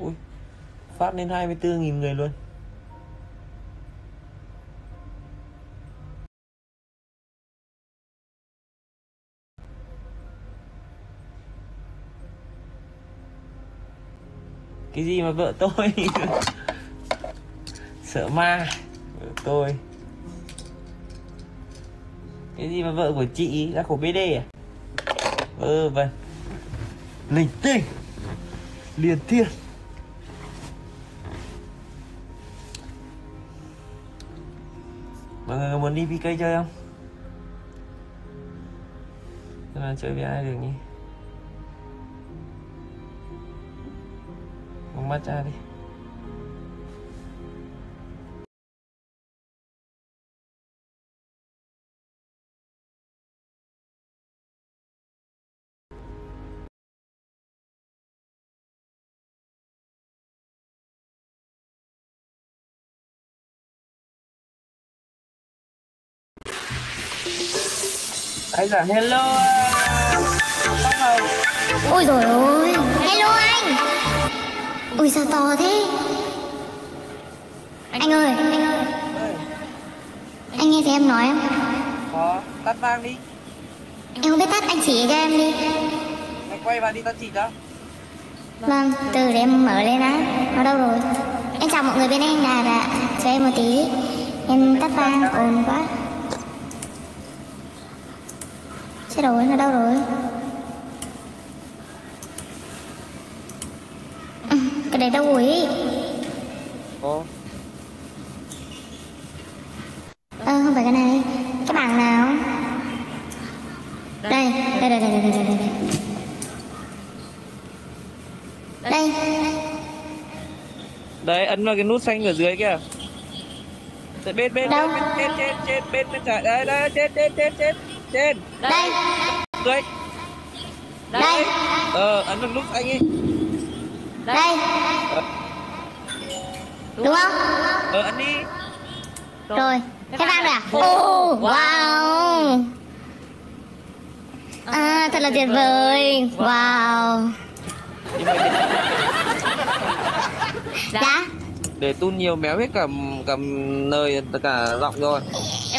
Ui, phát lên 24.000 người luôn. Cái gì mà vợ tôi? Sợ ma vợ tôi. Cái gì mà vợ của chị ra khổ BD à? Ừ vâng linh tinh. Liền thiên mọi người có muốn đi PK chơi không? Thế là chơi với ai được nhỉ? Bóng mắt ra đi. Anh là hello Ôi rồi ôi Hello anh. Ui sao to thế? Anh ơi Anh ơi. Anh nghe thấy em nói không? Có, tắt vang đi. Em không biết tắt anh chỉ cho em đi. Mày quay vào đi tao chỉ cho. Vâng từ để em mở lên á Nó đâu rồi? Em chào mọi người bên anh là dạ Cho em một tí. Em tắt vang ồn quá Chết rồi nó đâu rồi Ừ, Cái đấy đâu rồi ý Ồ, Ờ không phải cái này Cái bảng nào Đây Đây đây đây đây đây đây đây Đây Đấy, ấn vào cái nút xanh ở dưới kìa Đấy, bên bên Đâu? bên trên trên trên bên bên trái đấy đấy trên trên trên trên trên. Đây. Dưới Đây. Ờ ấn vào nút xanh ấy Đây. Ờ, Đúng không? Ờ ấn đi. Rồi. Thế vang rồi à Ồ Wow. À thật là tuyệt vời. Wow. Để, Dạ. Để tun nhiều méo hết cả cả nơi cả giọng rồi.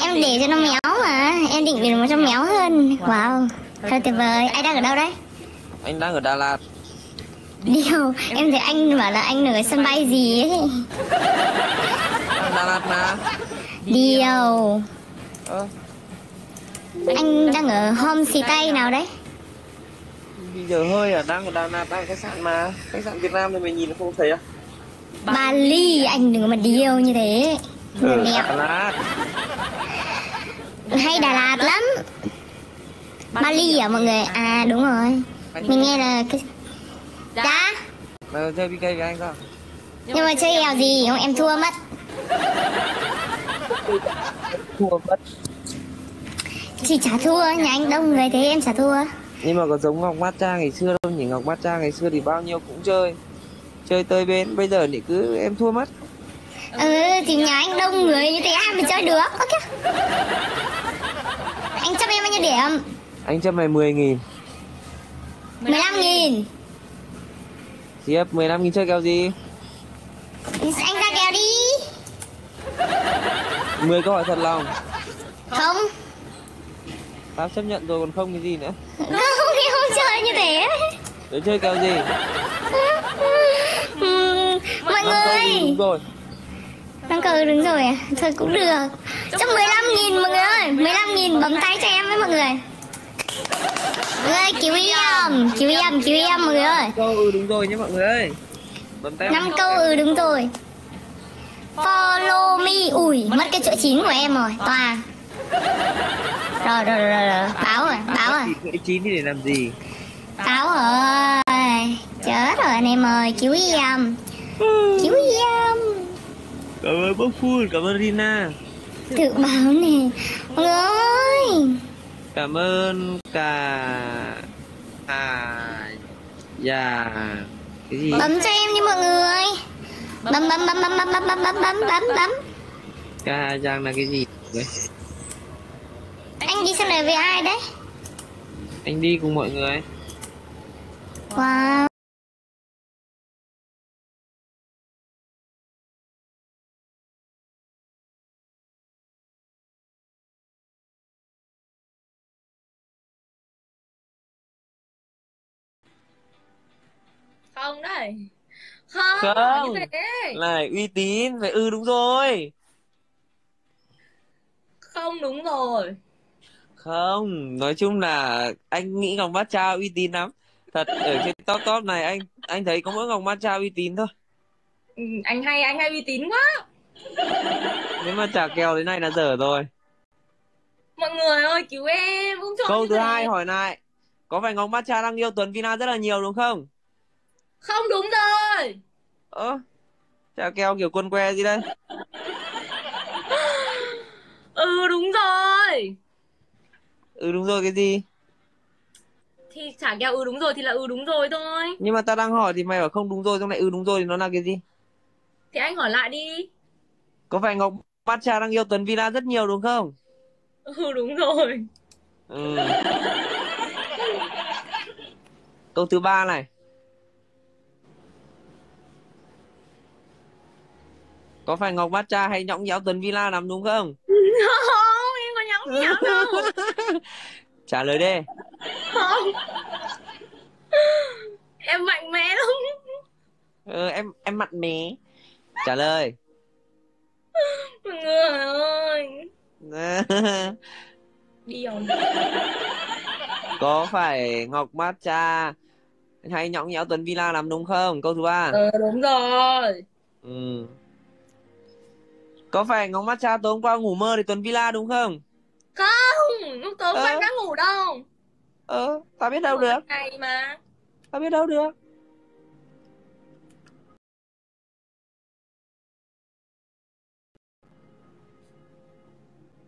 Em để cho nó méo mà Em định để nó cho méo hơn. Wow Thật tuyệt vời. Anh đang ở đâu đấy? Anh đang ở Đà Lạt. Điều Em thấy anh bảo là anh ở sân bay gì ấy. Đà Lạt mà. Điều. Ờ. Anh đang ở homestay nào đấy? Bây giờ hơi à đang ở Đà Lạt đang ở khách sạn mà. Khách sạn Việt Nam thì mình nhìn không thấy à. Bali Anh đừng mà điều như thế. Ở Đà Lạt hay Đà Lạt lắm. Bali à mọi người? À đúng rồi. Mình nghe là cái Dạ. Mà chơi PK với anh không Nhưng mà chơi eo gì? Không em thua mất. Thua mất. Chỉ chả thua Nhà anh đông người thế em chả thua. Nhưng mà có giống Ngọc Matcha ngày xưa đâu nhỉ? Ngọc Matcha ngày xưa thì bao nhiêu cũng chơi. Chơi tới bên bây giờ thì cứ em thua mất. Ừ thì nhà anh đông người như thế ai mà chơi được kìa Anh cho em bao nhiêu điểm? Anh cho mày 10 nghìn. 15 nghìn. Tiếp 15 nghìn chơi kèo gì? Anh ra kèo đi. 10 câu hỏi thật lòng. Không. Tao chấp nhận rồi còn không cái gì nữa? Không em không chơi như thế. Để chơi kèo gì? Mọi người. đúng rồi. Năm cờ đứng rồi à? Thôi cũng được Trong 15 nghìn mọi người ơi. 15 nghìn bấm tay cho em với mọi người. Mọi người cứu em Cứu em, cứu em mọi người ơi. Câu ừ đúng rồi nhé mọi người ơi. Bấm tay năm câu ừ đúng rồi. Follow me. Ui, mất cái chỗ chín của em rồi Tòa Rồi, rồi, rồi, rồi, rồi. Báo rồi, báo rồi. Cái chín thì để làm gì? Báo rồi. Chết rồi anh em ơi, cứu em Cứu em cảm ơn bốc phun cảm ơn Rina Tự báo nè. Mọi người ơi. Cảm ơn cả à dạ cái gì? Bấm cho em đi mọi người. Bấm bấm bấm bấm bấm bấm bấm bấm bấm bấm bấm ca giang là cái gì? Đấy. Anh đi xem này với ai đấy? Anh đi cùng mọi người. Wow không đấy. Không Không. Này uy tín Phải ừ đúng rồi. Không đúng rồi. Không Nói chung là Anh nghĩ Ngọc Matcha uy tín lắm. Thật ở trên top top này anh anh thấy có mỗi Ngọc Matcha uy tín thôi. Ừ, anh hay anh hay uy tín quá. Nếu mà chả kèo thế này là dở rồi. Mọi người ơi cứu em không cho Câu thứ hai hỏi lại. Có phải Ngọc Matcha đang yêu Tuấn Vina rất là nhiều đúng không? Không đúng rồi. Ơ Chả kèo kiểu quân que gì đây. Ừ đúng rồi. Ừ đúng rồi cái gì? Thì chả kèo ừ đúng rồi thì là ừ đúng rồi thôi. Nhưng mà ta đang hỏi thì mày bảo không đúng rồi Xong lại ừ đúng rồi thì nó là cái gì? Thì anh hỏi lại đi. Có phải Ngọc Matcha đang yêu Tuấn Vina rất nhiều đúng không? ừ đúng rồi. Ừ. Câu thứ ba này. Có phải Ngọc Matcha hay nhõng nhẽo Tuấn Villa lắm đúng không? không em có nhõng nhẽo đâu Trả lời đi. không em mạnh mẽ lắm Ừ, em em mặn mé. Trả lời. mọi người ơi đi rồi Có phải Ngọc Matcha hay nhõng nhẽo Tuấn Villa lắm đúng không? Câu thứ ba. ờ đúng rồi Ừ. Có phải Ngọc Matcha tối hôm qua ngủ mơ thì Tuấn Villa đúng không? không lúc tối Ờ. bạn đã ngủ đâu Ờ, ta biết đâu được. ngày mà Ta biết đâu được.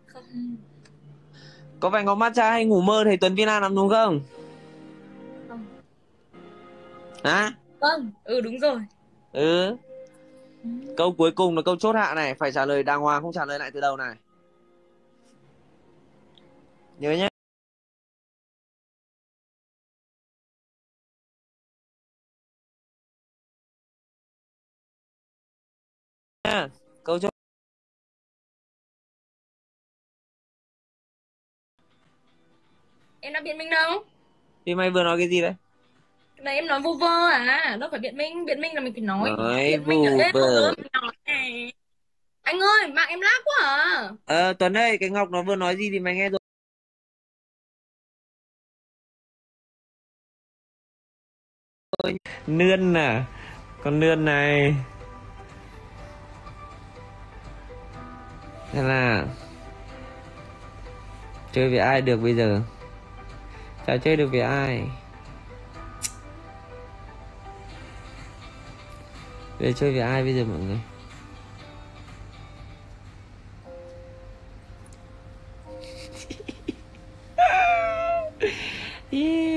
không Có phải Ngọc Matcha hay ngủ mơ thầy Tuấn Villa lắm đúng không? không Hả? vâng ừ đúng rồi Ừ. Câu cuối cùng là câu chốt hạ này, phải trả lời đàng hoàng không trả lời lại từ đầu này. Nhớ nhé. Câu chốt em đã biện minh đâu thì mày vừa nói cái gì đấy? Này em nói vô vơ à? Đâu phải biện minh biện minh là mình phải nói. Nói biện minh vô vơ. này. anh ơi mạng em lag quá à. Ờ Tuấn ơi, cái Ngọc nó vừa nói gì thì mày nghe rồi. Nươn à Con nươn này. Thế là Chơi với ai được bây giờ? Chả chơi được với ai về chơi với ai bây giờ mọi người yeah.